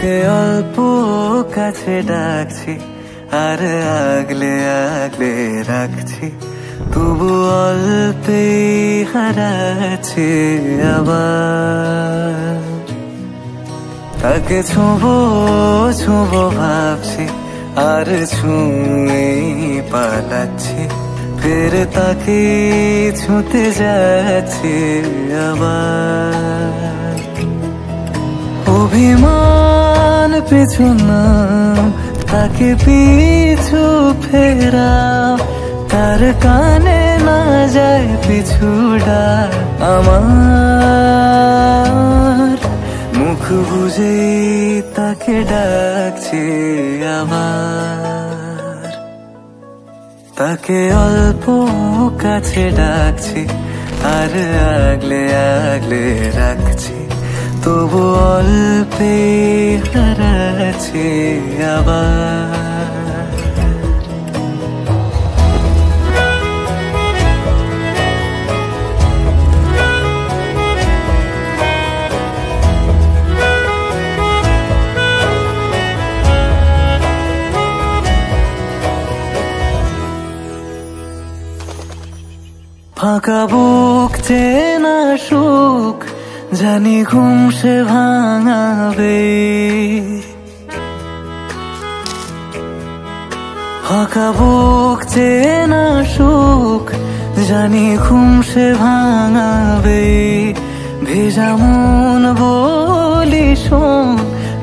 তাকে অল্প কাছে ডাকছি, আর আগলে আগলে রাখছি। তবু অল্পে হারাচ্ছে আবার। তাকে ছোঁবো ছোঁবো ভাবছি, আর ছুঁয়ে পালাচ্ছি। ফের তাকে ছুঁতে যাচ্ছে আবার। অভিমান পিছু তাকে পিছু ফেরা, তার কানে না যায় পিছুডা আমার। মুখ বুঝে তাকে ডাকছে আমার তাকে অল্প কাছে ডাকছি, আর আগলে আগলে রাখছি। তবু অল্পে হারাচ্ছে আবার ফাঁকা বুক চেনা সুখ জানি ঘুম সে ভাঙাবে। ফাঁকা বুক, চেনা সুখ, জানি ঘুম সে ভাঙাবে। ভেজা মন বলি শোন,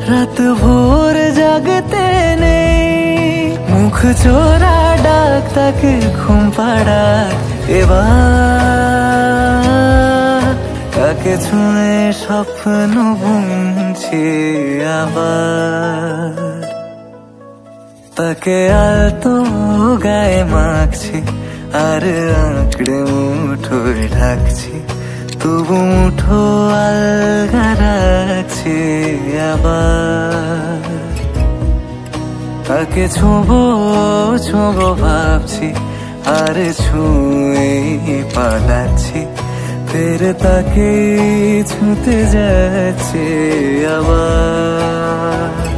রাত ভোর জাগতে নেই। মুখ চোরা ডাক, তাকে ঘুম পাড়া এবার তাকে ছুঁয়ে স্বপ্ন বুনছি আবার। তাকে আর তো গায়ে মাখছি, আর আঁকড়ে মুঠোয় ঢাকছি, তবু মুঠো আলগা রাখছি আবার। তাকে ছোঁবো ছোঁবো ভাবছি, আর ছুঁয়ে পালাচ্ছি। ফের তাকে ছুঁতে যাচ্ছে আবার।